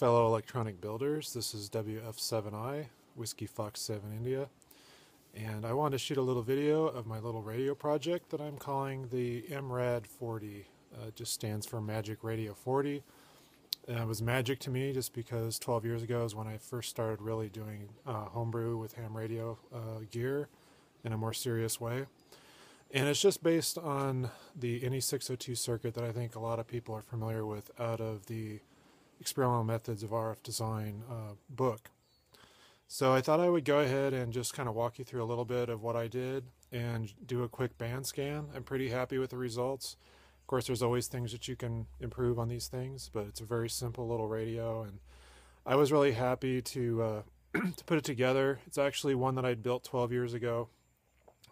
fellow electronic builders. This is WF7I, Whiskey Fox 7 India. And I wanted to shoot a little video of my little radio project that I'm calling the MRAD 40. Uh, just stands for Magic Radio 40. And it was magic to me just because 12 years ago is when I first started really doing uh, homebrew with ham radio uh, gear in a more serious way. And it's just based on the NE602 circuit that I think a lot of people are familiar with out of the Experimental Methods of RF Design uh, book. So I thought I would go ahead and just kind of walk you through a little bit of what I did and do a quick band scan. I'm pretty happy with the results. Of course, there's always things that you can improve on these things, but it's a very simple little radio, and I was really happy to uh, to put it together. It's actually one that I'd built 12 years ago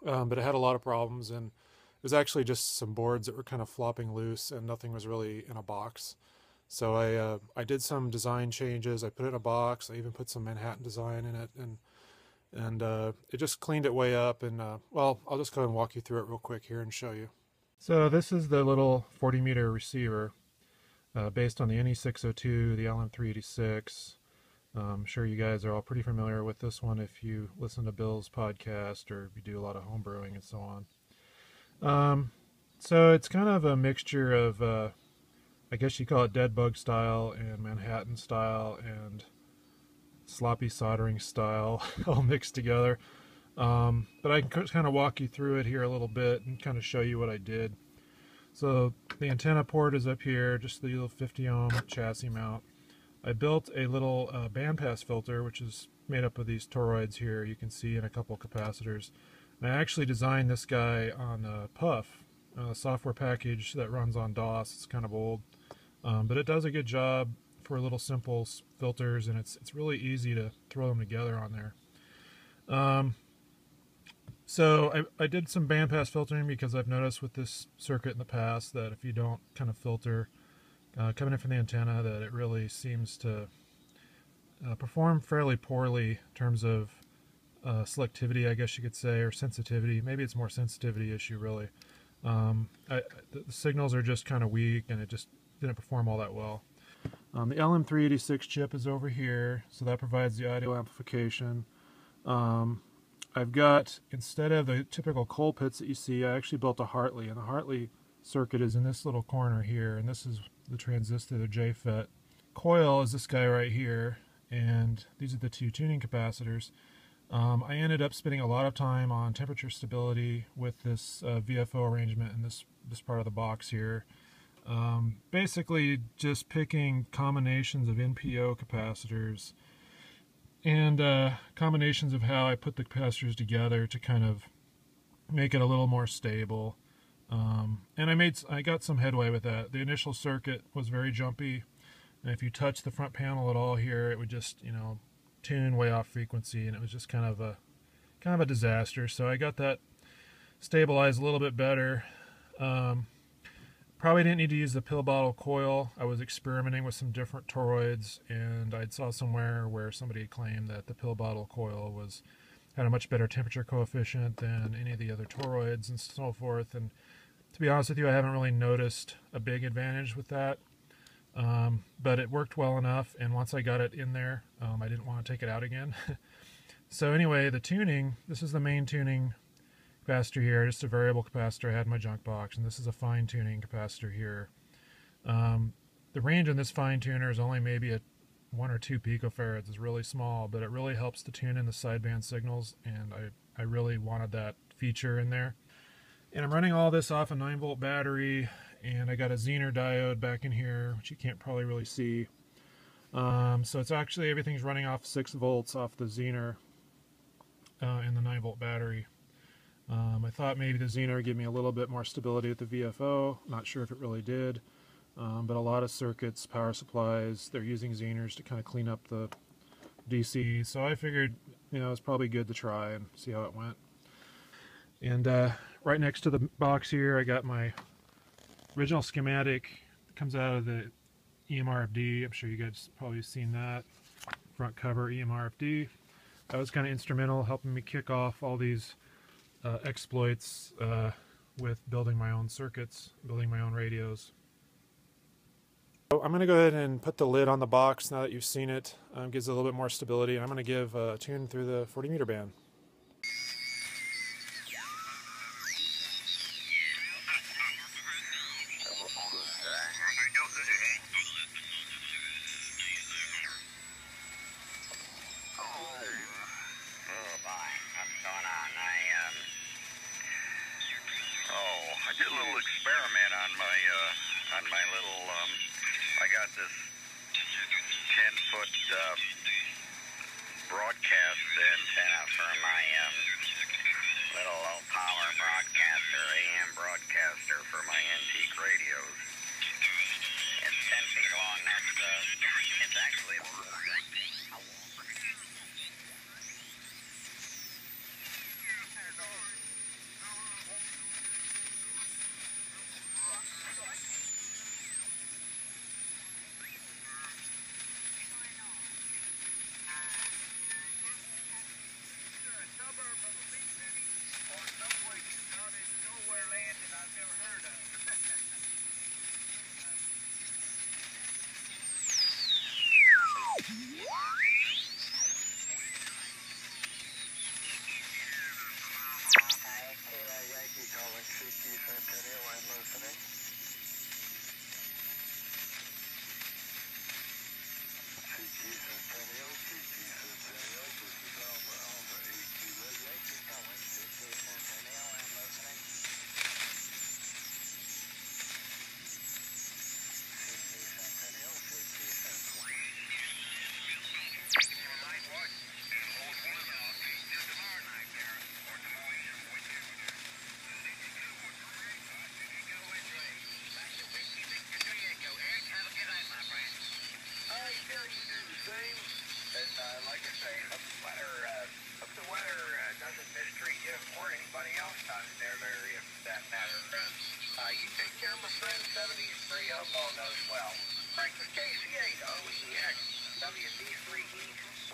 um, but it had a lot of problems and it was actually just some boards that were kind of flopping loose and nothing was really in a box. So I uh, I did some design changes. I put it in a box. I even put some Manhattan design in it, and and uh, it just cleaned it way up. And uh, well, I'll just go and walk you through it real quick here and show you. So this is the little 40 meter receiver, uh, based on the NE602, the LM386, I'm sure you guys are all pretty familiar with this one if you listen to Bill's podcast or you do a lot of homebrewing and so on. Um, so it's kind of a mixture of, uh, I guess you call it dead bug style and Manhattan style and sloppy soldering style all mixed together. Um, but I can kind of walk you through it here a little bit and kind of show you what I did. So the antenna port is up here, just the little 50 ohm chassis mount. I built a little uh, bandpass filter, which is made up of these toroids here, you can see, in a couple capacitors. And I actually designed this guy on uh, Puff, a software package that runs on DOS. It's kind of old, um, but it does a good job for little simple filters, and it's it's really easy to throw them together on there. Um, so I, I did some bandpass filtering because I've noticed with this circuit in the past that if you don't kind of filter uh, coming in from the antenna that it really seems to uh, perform fairly poorly in terms of uh, selectivity, I guess you could say, or sensitivity. Maybe it's more sensitivity issue, really. Um, I, the, the, signals are just kind of weak, and it just didn't perform all that well. Um, the LM386 chip is over here, so that provides the audio amplification. Um, I've got, instead of the typical Colpitts that you see, I actually built a Hartley, and the Hartley circuit is in this little corner here, and this is the transistor, the JFET. Coil is this guy right here, and these are the two tuning capacitors. Um, I ended up spending a lot of time on temperature stability with this uh, VFO arrangement in this, this part of the box here. Um, basically just picking combinations of NPO capacitors and uh, combinations of how I put the capacitors together to kind of make it a little more stable. Um, and I made I got some headway with that. The initial circuit was very jumpy, and if you touch the front panel at all here, it would just you know tune way off frequency, and it was just kind of a kind of a disaster. So I got that stabilized a little bit better. Um, probably didn't need to use the pill bottle coil. I was experimenting with some different toroids, and I saw somewhere where somebody claimed that the pill bottle coil was had a much better temperature coefficient than any of the other toroids and so forth. And to be honest with you, I haven't really noticed a big advantage with that. Um, but it worked well enough, and once I got it in there, um, I didn't want to take it out again. so anyway, the tuning, this is the main tuning capacitor here, just a variable capacitor I had in my junk box, and this is a fine tuning capacitor here. Um, the range on this fine tuner is only maybe a one or two picofarads. It's really small, but it really helps to tune in the sideband signals, and I, I really wanted that feature in there. And I'm running all this off a 9 volt battery and I got a Zener diode back in here, which you can't probably really see. Um, so it's actually, everything's running off 6 volts off the Zener uh, and the 9 volt battery. Um, I thought maybe the Zener would give me a little bit more stability at the VFO. Not sure if it really did. Um, but a lot of circuits, power supplies, they're using Zeners to kind of clean up the DC. So I figured, you know, it's probably good to try and see how it went. And uh, right next to the box here, I got my original schematic. It comes out of the EMRFD. I'm sure you guys probably seen that. Front cover EMRFD. That was kind of instrumental helping me kick off all these uh, exploits uh, with building my own circuits, building my own radios. So I'm going to go ahead and put the lid on the box now that you've seen it. Um, gives it a little bit more stability. And I'm going to give a tune through the 40 meter band. I did a little experiment on my uh, on my little. Um, I got this ten foot uh, broadcast antenna for my um, little low power broadcaster, AM broadcaster for my antique radios. It's ten feet long. That's uh, it's actually. Centennial, I'm listening. CT Centennial, CT Centennial, this is Alpha Alpha 8 Red Yankee calling. CT Centennial, I'm listening. CT Centennial, CT Centennial. Night watch. Hold one out. Tomorrow night there. Or tomorrow, when you like I say, hope the weather, uh, hope the weather uh, doesn't mistreat you or anybody else down in their area for that. Uh, you take care of my friend 73 Hobo knows well. Breakfast KC8, OEX, WD3E.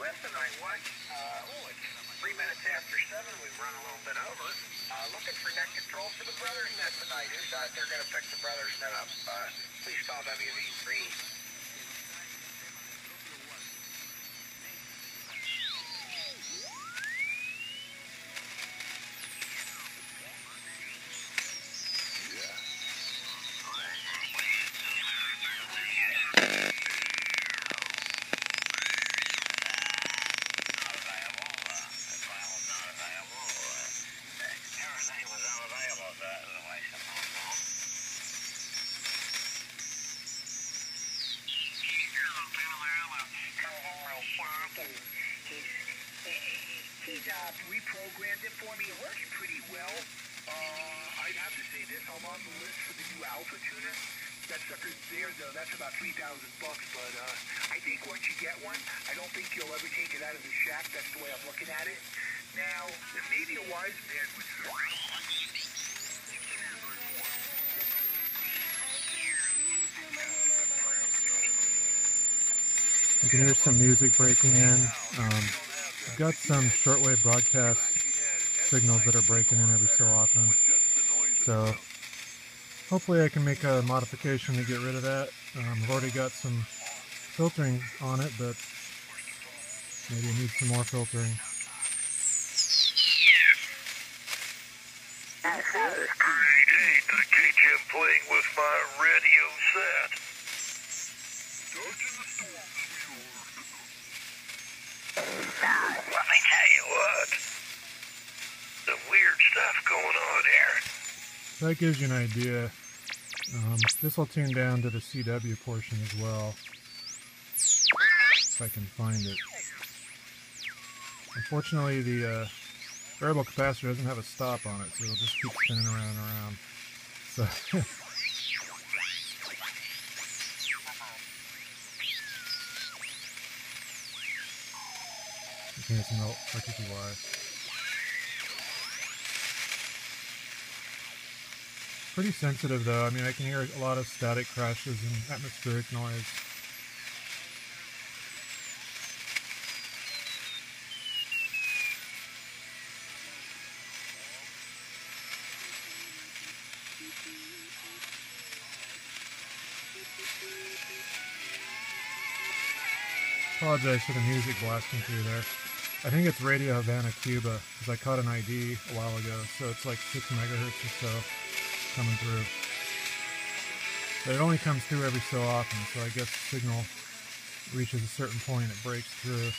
Listen, I watch, uh, oh, it's three minutes after seven. We've run a little bit over. Uh, looking for net control for the Brothers Net tonight. Who's out there going to pick the Brothers Net up? Uh, please call WV3. Everything was unavailable, so that was a waste of my time. He's uh, reprogrammed it for me. It works pretty well. Uh, I'd have to say this. I'm on the list for the new Alpha tuner. That sucker's there, though. That's about 3000 bucks. But uh, I think once you get one, I don't think you'll ever take it out of the shack. That's the way I'm looking at it. Now, maybe a wise man would You can hear some music breaking in. Um, I've got some shortwave broadcast signals that are breaking in every so often. So hopefully I can make a modification to get rid of that. Um, I've already got some filtering on it, but maybe it needs some more filtering. KGM playing with my radio set. Let me tell you what. Weird stuff going on here. So that gives you an idea. Um, this will tune down to the CW portion as well, if I can find it. Unfortunately, the uh, variable capacitor doesn't have a stop on it, so it'll just keep spinning around and around. So you can hear some RTTY. Pretty sensitive though. I mean, I can hear a lot of static crashes and atmospheric noise. apologize for the music blasting through there. I think it's Radio Havana, Cuba, because I caught an ID a while ago, so it's like 6 megahertz or so coming through. But it only comes through every so often, so I guess the signal reaches a certain point, it breaks through.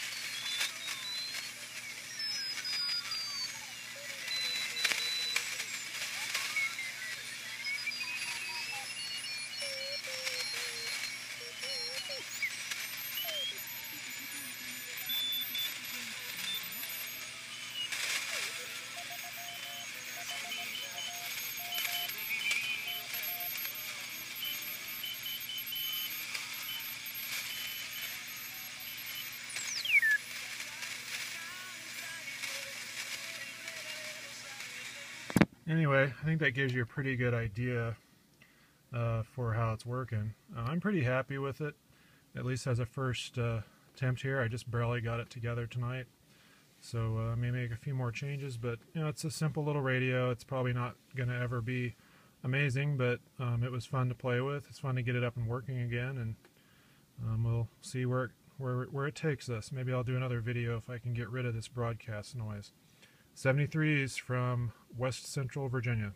Anyway, I think that gives you a pretty good idea uh, for how it's working. Uh, I'm pretty happy with it, at least as a first uh, attempt here. I just barely got it together tonight. So uh, I may make a few more changes, but you know, it's a simple little radio. It's probably not going to ever be amazing, but um, it was fun to play with. It's fun to get it up and working again, and um, we'll see where it, where where it takes us. Maybe I'll do another video if I can get rid of this broadcast noise. 73s from West Central Virginia.